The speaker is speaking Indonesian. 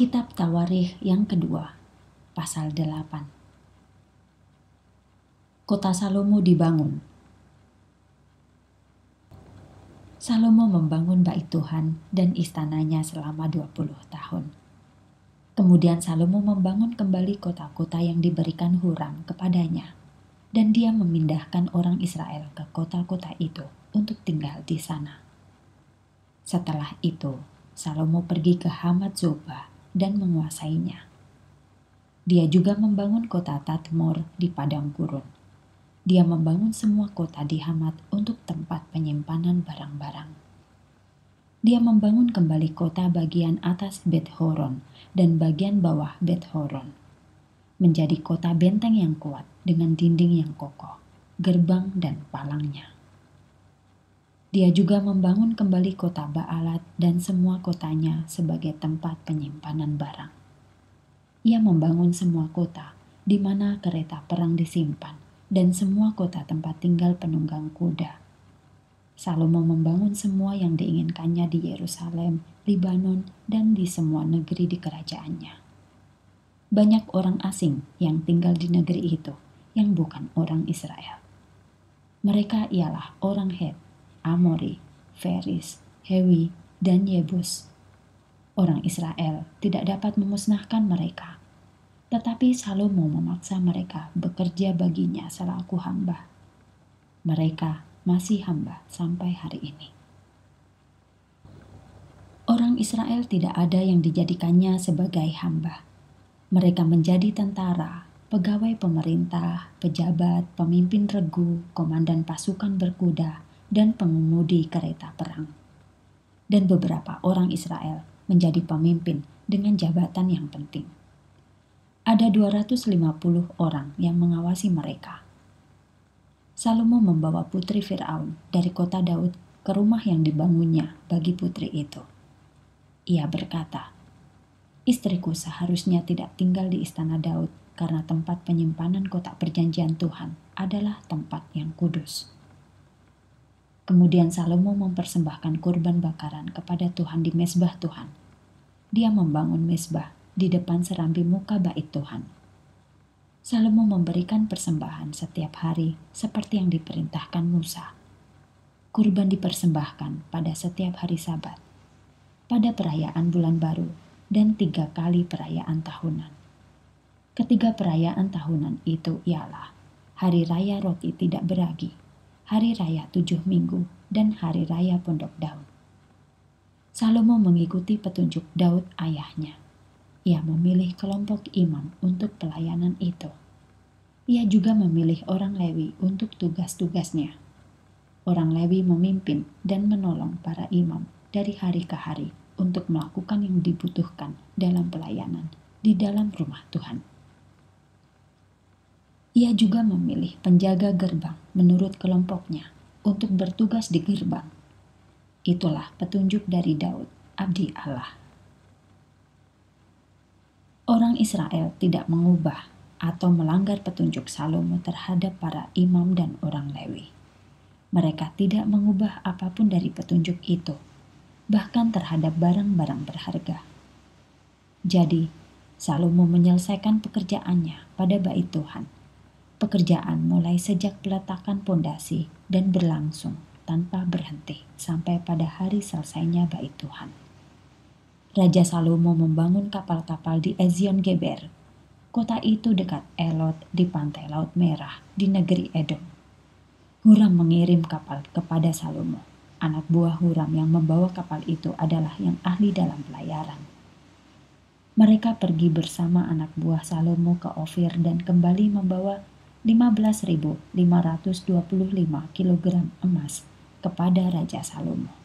Kitab Tawarikh yang kedua, pasal 8. Kota Salomo dibangun. Salomo membangun bait Tuhan dan istananya selama 20 tahun. Kemudian Salomo membangun kembali kota-kota yang diberikan Huram kepadanya, dan dia memindahkan orang Israel ke kota-kota itu untuk tinggal di sana. Setelah itu, Salomo pergi ke Hamat Zoba dan menguasainya. Dia juga membangun kota Tatmor di padang gurun. Dia membangun semua kota di Hamat untuk tempat penyimpanan barang-barang. Dia membangun kembali kota bagian atas Bet Horon dan bagian bawah Bet Horon. Menjadi kota benteng yang kuat dengan dinding yang kokoh, gerbang dan palangnya. Dia juga membangun kembali kota Baalat dan semua kotanya sebagai tempat penyimpanan barang. Ia membangun semua kota di mana kereta perang disimpan dan semua kota tempat tinggal penunggang kuda Salomo membangun semua yang diinginkannya di Yerusalem, Libanon, dan di semua negeri di kerajaannya. Banyak orang asing yang tinggal di negeri itu yang bukan orang Israel. Mereka ialah orang Het, Amori, Feris, Hewi, dan Yebus. Orang Israel tidak dapat memusnahkan mereka, tetapi Salomo memaksa mereka bekerja baginya selaku hamba. Mereka masih hamba sampai hari ini. Orang Israel tidak ada yang dijadikannya sebagai hamba. Mereka menjadi tentara, pegawai pemerintah, pejabat, pemimpin regu, komandan pasukan berkuda, dan pengemudi kereta perang. Dan beberapa orang Israel menjadi pemimpin dengan jabatan yang penting. Ada 250 orang yang mengawasi mereka Salomo membawa putri Firaun dari kota Daud ke rumah yang dibangunnya bagi putri itu. Ia berkata, "Istriku seharusnya tidak tinggal di istana Daud karena tempat penyimpanan kotak perjanjian Tuhan adalah tempat yang kudus." Kemudian Salomo mempersembahkan kurban bakaran kepada Tuhan di mesbah Tuhan. Dia membangun mesbah di depan serambi muka bait Tuhan Salomo memberikan persembahan setiap hari seperti yang diperintahkan Musa. Kurban dipersembahkan pada setiap hari sabat, pada perayaan bulan baru, dan tiga kali perayaan tahunan. Ketiga perayaan tahunan itu ialah Hari Raya Roti Tidak Beragi, Hari Raya Tujuh Minggu, dan Hari Raya Pondok Daud. Salomo mengikuti petunjuk Daud ayahnya ia memilih kelompok imam untuk pelayanan itu. Ia juga memilih orang Lewi untuk tugas-tugasnya. Orang Lewi memimpin dan menolong para imam dari hari ke hari untuk melakukan yang dibutuhkan dalam pelayanan di dalam rumah Tuhan. Ia juga memilih penjaga gerbang menurut kelompoknya untuk bertugas di gerbang. Itulah petunjuk dari Daud, abdi Allah orang Israel tidak mengubah atau melanggar petunjuk Salomo terhadap para imam dan orang Lewi. Mereka tidak mengubah apa pun dari petunjuk itu, bahkan terhadap barang-barang berharga. Jadi, Salomo menyelesaikan pekerjaannya pada bait Tuhan. Pekerjaan mulai sejak peletakan pondasi dan berlangsung tanpa berhenti sampai pada hari selesainya bait Tuhan. Raja Salomo membangun kapal-kapal di Ezion Geber. Kota itu dekat Elot di pantai Laut Merah di negeri Edom. Huram mengirim kapal kepada Salomo. Anak buah Huram yang membawa kapal itu adalah yang ahli dalam pelayaran. Mereka pergi bersama anak buah Salomo ke Ofir dan kembali membawa 15.525 kg emas kepada Raja Salomo.